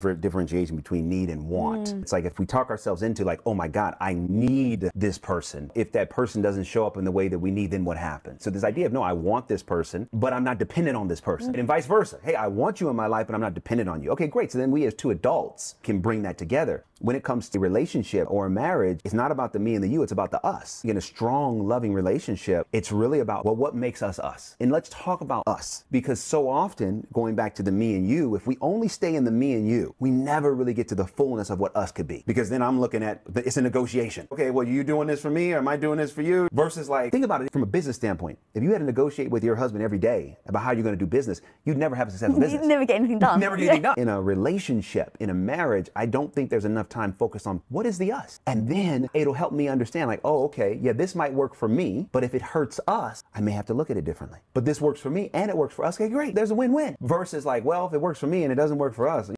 for differentiation between need and want. Mm. It's like if we talk ourselves into like, oh my God, I need this person. If that person doesn't show up in the way that we need, then what happens? So this idea of no, I want this person, but I'm not dependent on this person. Mm. And vice versa. Hey, I want you in my life, but I'm not dependent on you. Okay, great. So then we as two adults can bring that together. When it comes to relationship or a marriage, it's not about the me and the you, it's about the us. In a strong, loving relationship, it's really about, well, what makes us us? And let's talk about us. Because so often, going back to the me and you, if we only stay in the me and you, we never really get to the fullness of what us could be. Because then I'm looking at, the, it's a negotiation. Okay, well, you doing this for me or am I doing this for you? Versus like, think about it from a business standpoint. If you had to negotiate with your husband every day about how you're going to do business, you'd never have a successful business. You'd never get anything done. Never get anything done. In a relationship, in a marriage, I don't think there's time focused on what is the us. And then it'll help me understand, like, oh, okay, yeah, this might work for me, but if it hurts us, I may have to look at it differently. But this works for me and it works for us. Okay, great. There's a win win. Versus like, well, if it works for me and it doesn't work for us,